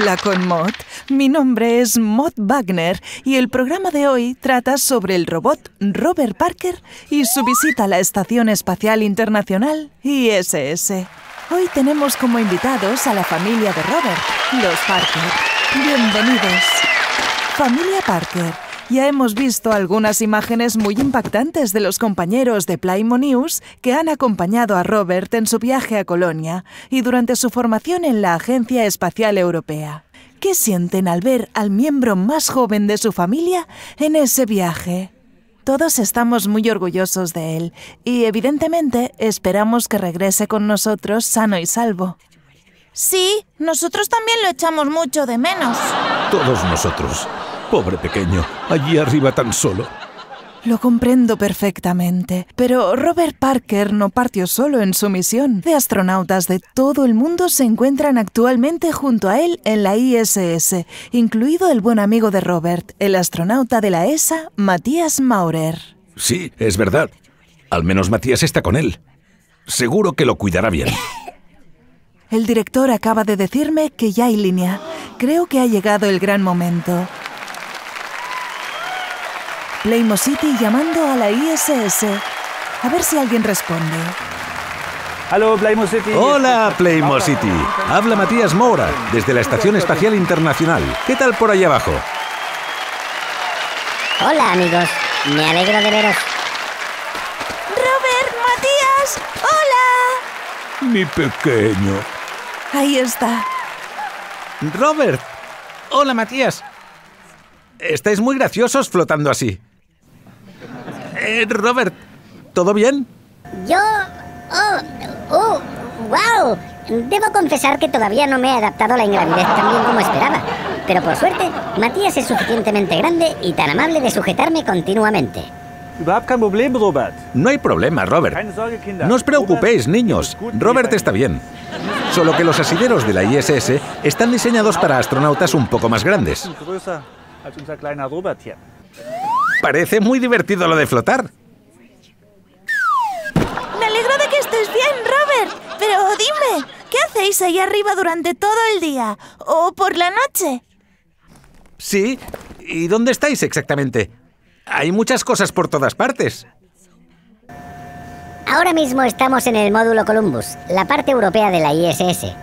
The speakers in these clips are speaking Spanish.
Hola con Mod. Mi nombre es Mod Wagner y el programa de hoy trata sobre el robot Robert Parker y su visita a la Estación Espacial Internacional ISS. Hoy tenemos como invitados a la familia de Robert, los Parker. Bienvenidos. Familia Parker. Ya hemos visto algunas imágenes muy impactantes de los compañeros de Plymo News que han acompañado a Robert en su viaje a Colonia y durante su formación en la Agencia Espacial Europea. ¿Qué sienten al ver al miembro más joven de su familia en ese viaje? Todos estamos muy orgullosos de él y evidentemente esperamos que regrese con nosotros sano y salvo. Sí, nosotros también lo echamos mucho de menos. Todos nosotros. Pobre pequeño, allí arriba tan solo. Lo comprendo perfectamente, pero Robert Parker no partió solo en su misión. De astronautas de todo el mundo se encuentran actualmente junto a él en la ISS, incluido el buen amigo de Robert, el astronauta de la ESA, Matías Maurer. Sí, es verdad. Al menos Matías está con él. Seguro que lo cuidará bien. El director acaba de decirme que ya hay línea. Creo que ha llegado el gran momento. Playmo City llamando a la ISS. A ver si alguien responde. City. Hola, Playmo City. Habla Matías Moura, desde la Estación Espacial Internacional. ¿Qué tal por ahí abajo? Hola amigos, me alegro de veros. Robert, Matías, hola. Mi pequeño. Ahí está. Robert. Hola, Matías. Estáis muy graciosos flotando así. Eh, Robert, ¿todo bien? Yo... Oh, oh, wow. Debo confesar que todavía no me he adaptado a la ingravidez tan bien como esperaba. Pero por suerte, Matías es suficientemente grande y tan amable de sujetarme continuamente. No hay problema, Robert. No os preocupéis, niños. Robert está bien. Solo que los asideros de la ISS están diseñados para astronautas un poco más grandes. Parece muy divertido lo de flotar. Me alegro de que estés bien, Robert. Pero dime, ¿qué hacéis ahí arriba durante todo el día? ¿O por la noche? Sí. ¿Y dónde estáis exactamente? Hay muchas cosas por todas partes. Ahora mismo estamos en el módulo Columbus, la parte europea de la ISS.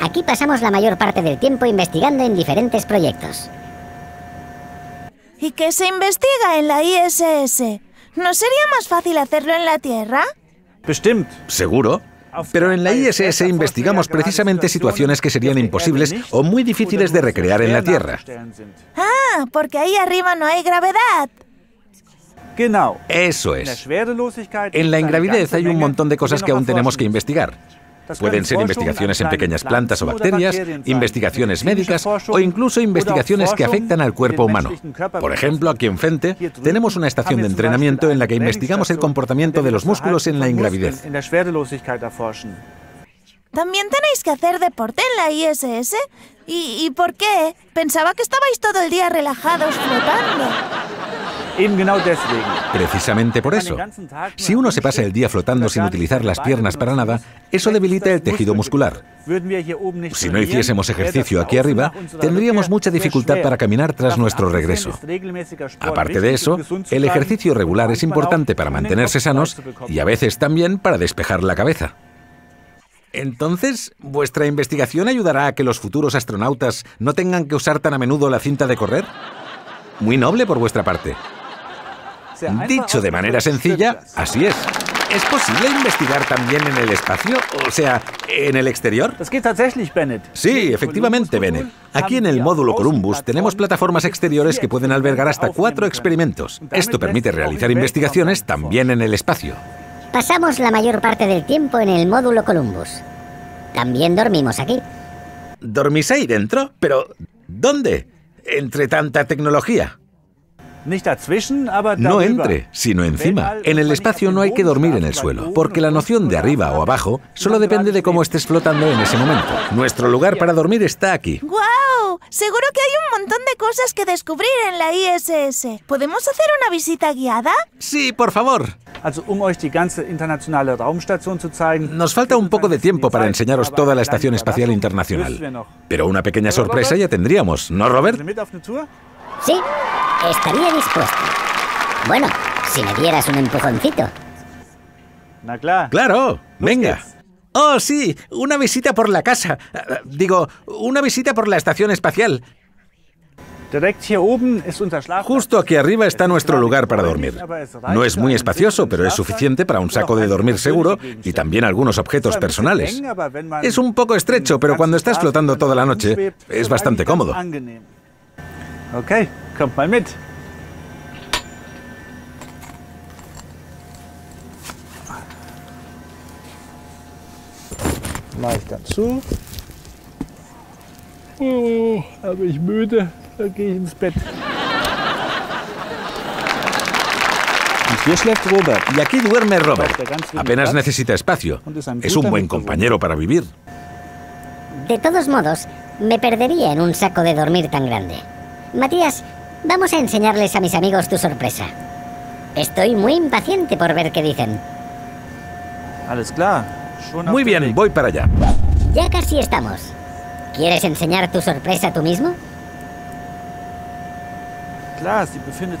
Aquí pasamos la mayor parte del tiempo investigando en diferentes proyectos. ¿Y qué se investiga en la ISS? ¿No sería más fácil hacerlo en la Tierra? Bestimmt. Seguro. Pero en la ISS investigamos precisamente situaciones que serían imposibles o muy difíciles de recrear en la Tierra. Ah, porque ahí arriba no hay gravedad. Genau. Eso es. En la ingravidez hay un montón de cosas que aún tenemos que investigar. Pueden ser investigaciones en pequeñas plantas o bacterias, investigaciones médicas o incluso investigaciones que afectan al cuerpo humano. Por ejemplo, aquí enfrente tenemos una estación de entrenamiento en la que investigamos el comportamiento de los músculos en la ingravidez. ¿También tenéis que hacer deporte en la ISS? ¿Y, y por qué? Pensaba que estabais todo el día relajados flotando. Precisamente por eso. Si uno se pasa el día flotando sin utilizar las piernas para nada, eso debilita el tejido muscular. Si no hiciésemos ejercicio aquí arriba, tendríamos mucha dificultad para caminar tras nuestro regreso. Aparte de eso, el ejercicio regular es importante para mantenerse sanos y a veces también para despejar la cabeza. Entonces, ¿vuestra investigación ayudará a que los futuros astronautas no tengan que usar tan a menudo la cinta de correr? Muy noble por vuestra parte. Dicho de manera sencilla, así es. ¿Es posible investigar también en el espacio? O sea, en el exterior? Sí, efectivamente, Bennett. Aquí en el módulo Columbus tenemos plataformas exteriores que pueden albergar hasta cuatro experimentos. Esto permite realizar investigaciones también en el espacio. Pasamos la mayor parte del tiempo en el módulo Columbus. También dormimos aquí. ¿Dormís ahí dentro? Pero, ¿dónde? Entre tanta tecnología. No entre, sino encima. En el espacio no hay que dormir en el suelo, porque la noción de arriba o abajo solo depende de cómo estés flotando en ese momento. Nuestro lugar para dormir está aquí. ¡Guau! Seguro que hay un montón de cosas que descubrir en la ISS. ¿Podemos hacer una visita guiada? Sí, por favor. Also um euch die ganze internationale Raumstation zu zeigen. Nos falta un poco de tiempo para enseñaros toda la Estación Espacial Internacional. Pero una pequeña sorpresa ya tendríamos, ¿no, Robert? Sí, estaría dispuesto. Bueno, si me dieras un empujoncito. Claro, venga. Oh, sí, una visita por la casa. Eh, Digo, una visita por la Estación Espacial. Justo aquí arriba está nuestro lugar para dormir. No es muy espacioso, pero es suficiente para un saco de dormir seguro y también algunos objetos personales. Es un poco estrecho, pero cuando estás flotando toda la noche es bastante cómodo. Okay, kommt mal mit. Mach ich dann zu. Oh, aber ich müde. Dann gehe ich ins Bett. Und hier schläft Robert. Y aquí duerme Robert. Apenas necesita espacio. Es un buen compañero para vivir. De todos modos, me perdería en un saco de dormir tan grande. Matías, vamos a enseñarles a mis amigos tu sorpresa. Estoy muy impaciente por ver qué dicen. Muy bien, voy para allá. Ya casi estamos. ¿Quieres enseñar tu sorpresa tú mismo?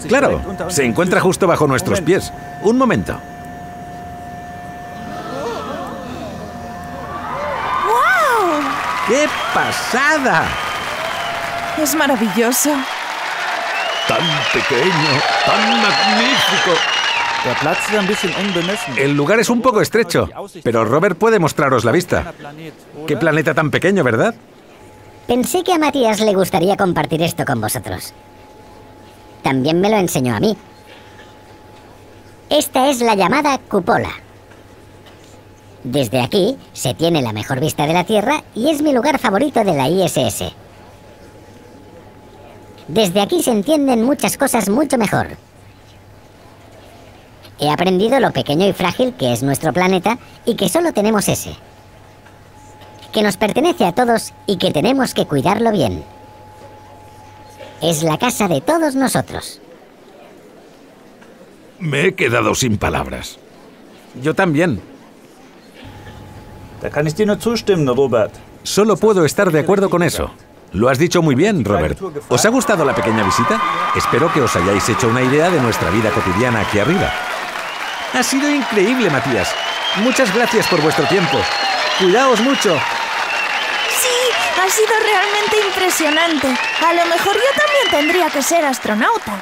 Claro, se encuentra justo bajo nuestros pies. Un momento. ¡Guau! ¡Qué pasada! Es maravilloso. Tan pequeño, tan magnífico. Der Platz ist ein bisschen eng bemessen. El lugar es un poco estrecho, pero Robert puede mostraros la vista. Qué planeta tan pequeño, ¿verdad? Pensé que a Matías le gustaría compartir esto con vosotros. También me lo enseñó a mí. Esta es la llamada cupola. Desde aquí se tiene la mejor vista de la Tierra y es mi lugar favorito de la ISS. Desde aquí se entienden muchas cosas mucho mejor. He aprendido lo pequeño y frágil que es nuestro planeta y que solo tenemos ese que nos pertenece a todos y que tenemos que cuidarlo bien. Es la casa de todos nosotros. Me he quedado sin palabras. Yo también. Solo puedo estar de acuerdo con eso. Lo has dicho muy bien, Robert. ¿Os ha gustado la pequeña visita? Espero que os hayáis hecho una idea de nuestra vida cotidiana aquí arriba. Ha sido increíble, Matías. Muchas gracias por vuestro tiempo. Cuidaos mucho. Sí, ha sido realmente impresionante. A lo mejor yo también tendría que ser astronauta.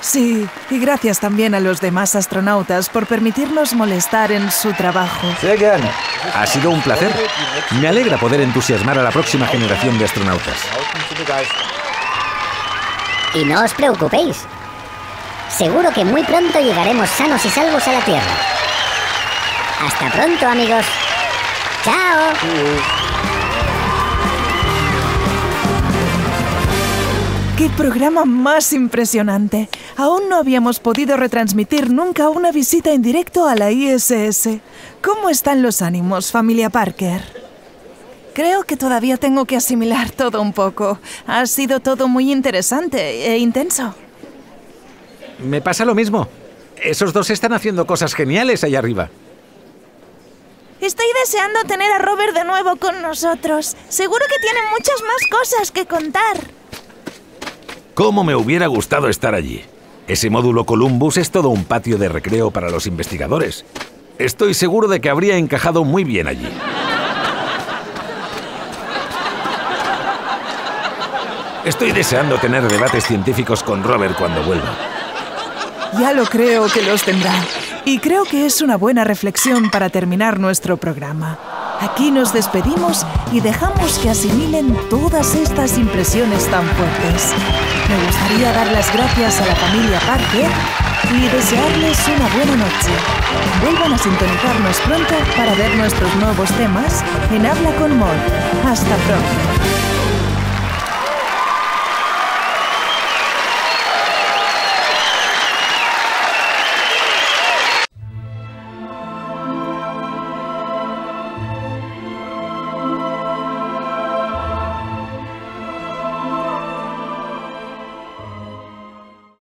Sí, y gracias también a los demás astronautas por permitirnos molestar en su trabajo. Gerne. Ha sido un placer. Me alegra poder entusiasmar a la próxima generación de astronautas. Y no os preocupéis. Seguro que muy pronto llegaremos sanos y salvos a la Tierra. Hasta pronto, amigos. Chao. ¡Qué programa más impresionante! Aún no habíamos podido retransmitir nunca una visita en directo a la ISS. ¿Cómo están los ánimos, familia Parker? Creo que todavía tengo que asimilar todo un poco. Ha sido todo muy interesante e intenso. Me pasa lo mismo. Esos dos están haciendo cosas geniales allá arriba. Estoy deseando tener a Robert de nuevo con nosotros. Seguro que tiene muchas más cosas que contar. ¿Cómo me hubiera gustado estar allí? Ese módulo Columbus es todo un patio de recreo para los investigadores. Estoy seguro de que habría encajado muy bien allí. Estoy deseando tener debates científicos con Robert cuando vuelva. Ya lo creo que los tendrá. Y creo que es una buena reflexión para terminar nuestro programa. Aquí nos despedimos y dejamos que asimilen todas estas impresiones tan fuertes. Me gustaría dar las gracias a la familia Parker y desearles una buena noche. Vuelvan a sintonizarnos pronto para ver nuestros nuevos temas en Habla con Mod. Hasta pronto.